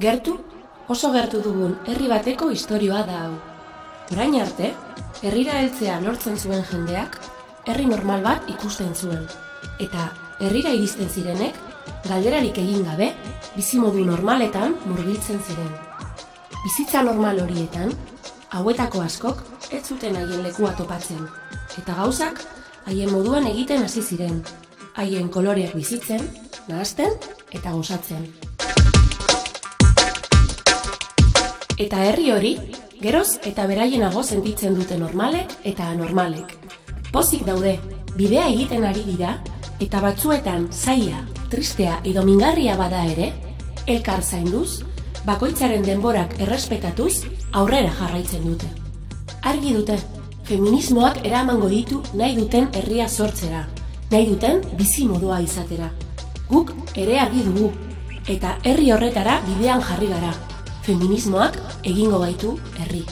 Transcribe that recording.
Gertu, oso gertu dugun herri bateko istorioa da hau. Orain arte, herrira heltzea lortzen zuen jendeak, herri normal bat ikusten zuen. Eta herrira iristen zirenek, galderarik egin gabe, bizimodu normaletan murgiltzen ziren. Bizitza normal horietan, hauetako askok ez zuten haien lekua topatzen. Eta gauzak, haien moduan egiten hasi ziren. Haien koloreak bizitzen, nahazten eta gozatzen. Eta herri hori, geroz eta beraienago sentitzen dute normalek eta anormalek. Pozik daude, bidea egiten ari dira, eta batzuetan zaia, tristea edo mingarria bada ere, elkar zainduz, bakoitzaren denborak errespetatuz, aurrera jarraitzen dute. Argi dute, feminismoak eramango ditu nahi duten herria sortzera, nahi duten bizi modua izatera. Guk ere argi dugu, eta herri horretara bidean jarri gara. Feminismoak egingo gaitu herri.